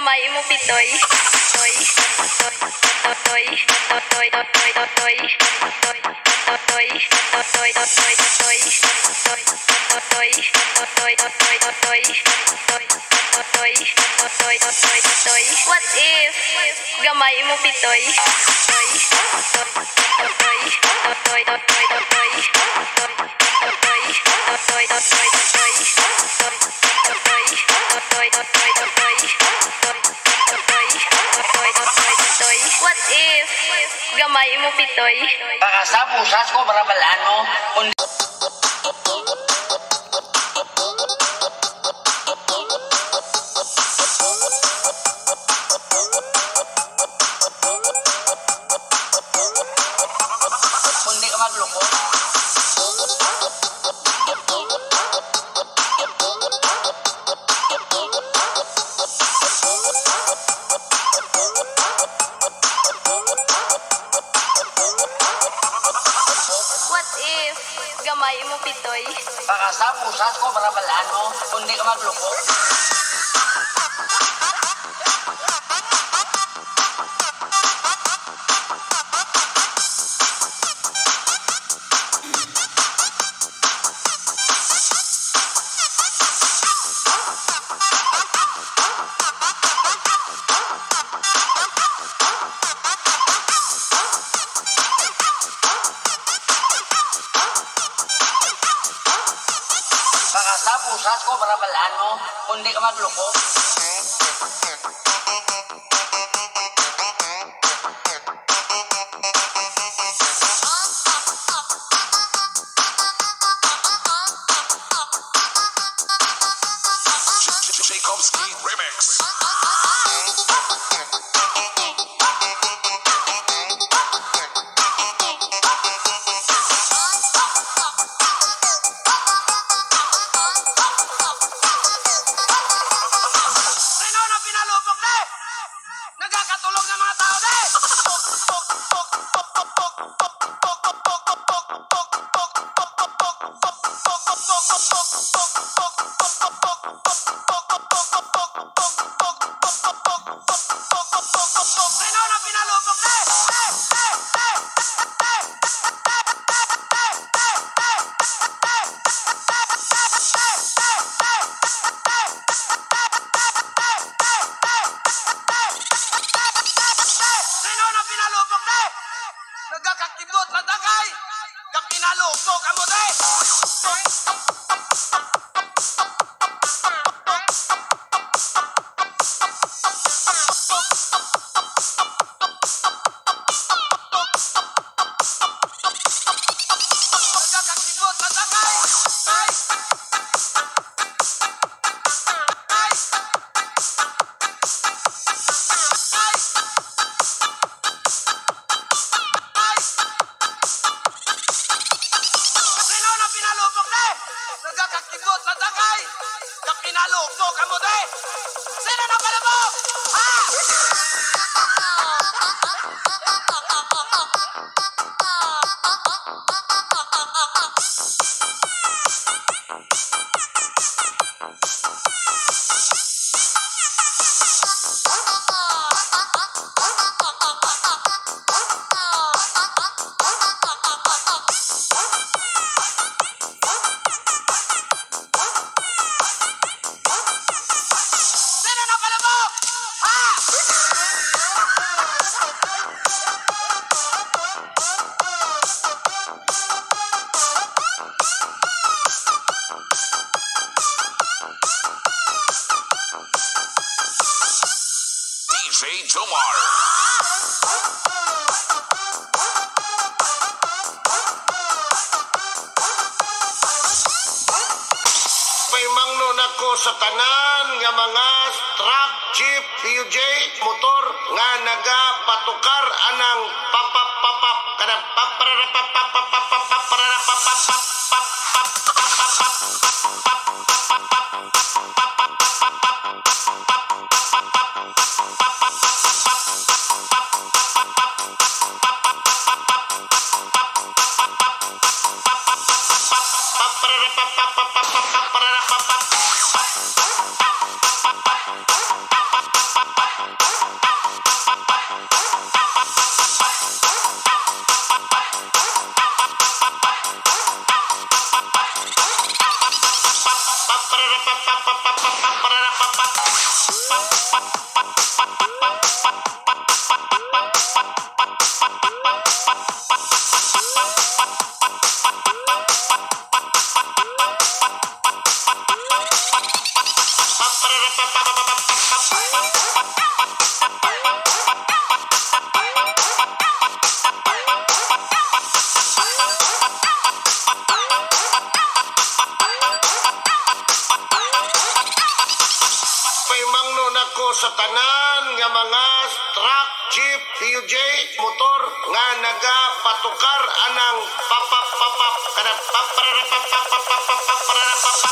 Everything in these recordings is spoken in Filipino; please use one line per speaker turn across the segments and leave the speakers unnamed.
gamay imo pitoy. Pitoy. What if gamay mo pitoy? toy. pitoy. What if gamay mo pitoy?
Baka sa pusas ko para balano. Kundi ka magloko. Baka sa pusas ko, para balaan mo, kung ka magloko.
Lebowski. Sa tanan nga mga truck, jeep, PUJ, motor nga nagapatukar anang papap papap kanang paparapapapapapapapapapapapapap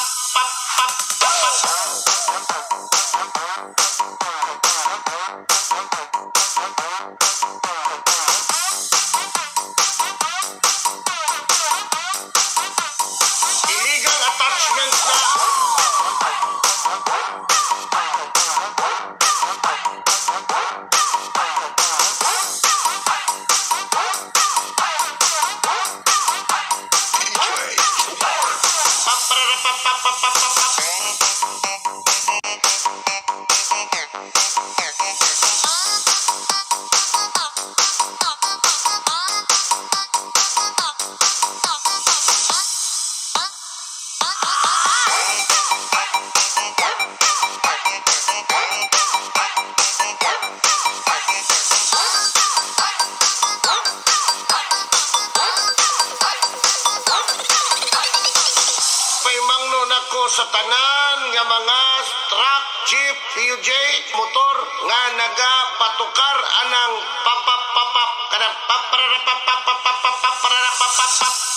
sa tanan nga mga truck, jeep, PUJ, motor nga nagapatukar anang papap papap kanang Paimangno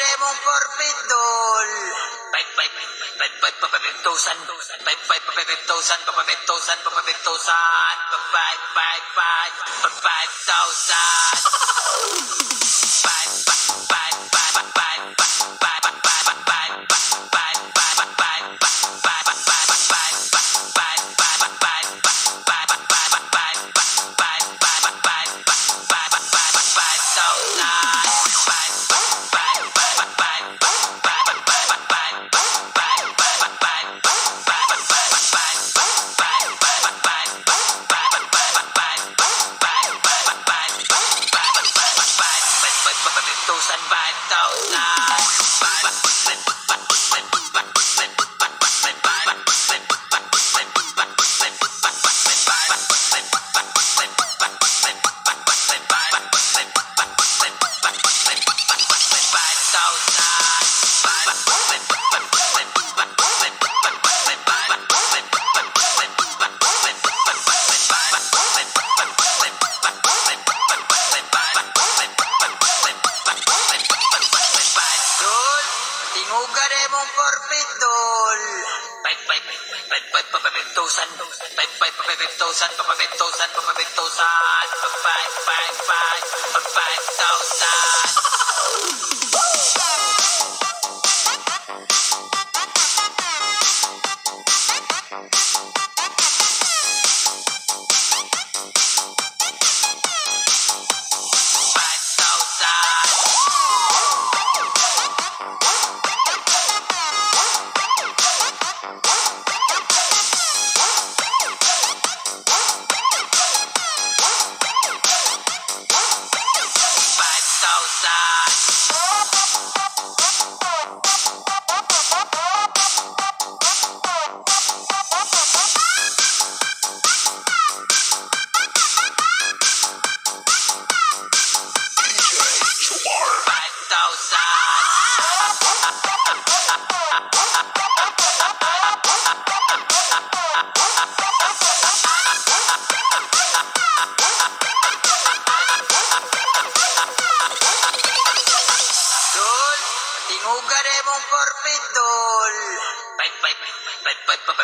tinguga na mong forfeit, Dol. Five, five, five, five, five, five, five thousand. Five, five, five, five thousand, five, five thousand, five, five thousand. Five, five, five, five, five thousand. Five, five,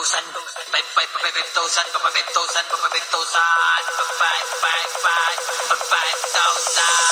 5,000, 5,000, 5,000, 5,000, 5,000, 5,000, 5,000.